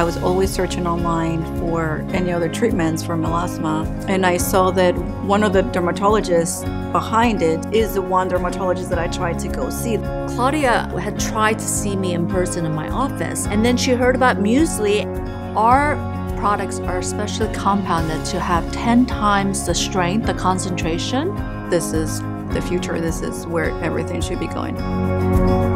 I was always searching online for any other treatments for melasma, and I saw that one of the dermatologists behind it is the one dermatologist that I tried to go see. Claudia had tried to see me in person in my office, and then she heard about Musely. Our products are specially compounded to have 10 times the strength, the concentration. This is the future. This is where everything should be going.